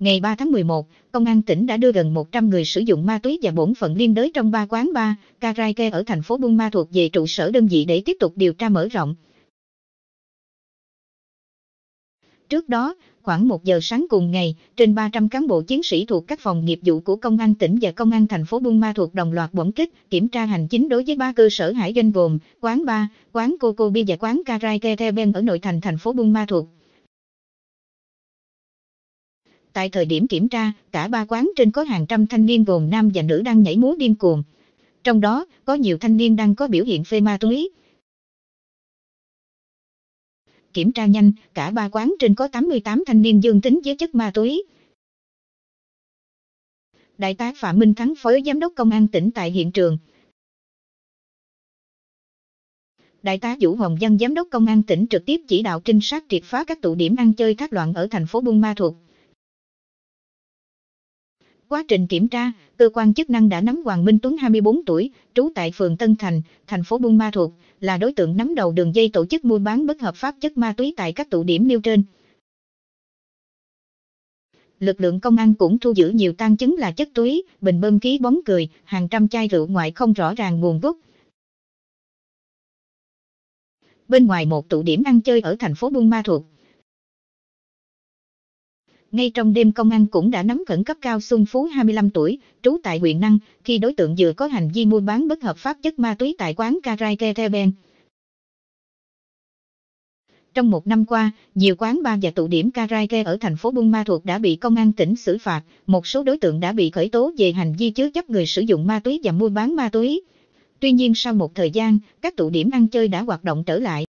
Ngày 3 tháng 11, Công an tỉnh đã đưa gần 100 người sử dụng ma túy và bổn phận liên đới trong ba quán bar, karaoke ở thành phố Buôn Ma thuộc về trụ sở đơn vị để tiếp tục điều tra mở rộng. Trước đó, khoảng 1 giờ sáng cùng ngày, trên 300 cán bộ chiến sĩ thuộc các phòng nghiệp vụ của Công an tỉnh và Công an thành phố Buôn Ma thuộc đồng loạt bổng kích, kiểm tra hành chính đối với ba cơ sở hải doanh gồm quán bar, quán Coco Bia và quán karaoke The Ben ở nội thành thành phố Buôn Ma thuộc. Tại thời điểm kiểm tra, cả ba quán trên có hàng trăm thanh niên gồm nam và nữ đang nhảy múa điên cuồng. Trong đó, có nhiều thanh niên đang có biểu hiện phê ma túy. Kiểm tra nhanh, cả ba quán trên có 88 thanh niên dương tính với chất ma túy. Đại tá Phạm Minh Thắng Phó Giám đốc Công an tỉnh tại hiện trường. Đại tá Vũ Hồng Dân Giám đốc Công an tỉnh trực tiếp chỉ đạo trinh sát triệt phá các tụ điểm ăn chơi thác loạn ở thành phố Buôn Ma Thuột. Quá trình kiểm tra, cơ quan chức năng đã nắm Hoàng Minh Tuấn 24 tuổi, trú tại phường Tân Thành, thành phố Buôn Ma Thuột, là đối tượng nắm đầu đường dây tổ chức mua bán bất hợp pháp chất ma túy tại các tụ điểm nêu trên. Lực lượng công an cũng thu giữ nhiều tang chứng là chất túy, bình bơm khí bóng cười, hàng trăm chai rượu ngoại không rõ ràng nguồn gốc. Bên ngoài một tụ điểm ăn chơi ở thành phố Buôn Ma Thuột, ngay trong đêm công an cũng đã nắm khẩn cấp Cao Xuân Phú 25 tuổi, trú tại huyện Năng, khi đối tượng vừa có hành vi mua bán bất hợp pháp chất ma túy tại quán karaoke Theo Trong một năm qua, nhiều quán bar và tụ điểm karaoke ở thành phố Buôn Ma Thuột đã bị công an tỉnh xử phạt, một số đối tượng đã bị khởi tố về hành vi chứa chấp người sử dụng ma túy và mua bán ma túy. Tuy nhiên sau một thời gian, các tụ điểm ăn chơi đã hoạt động trở lại.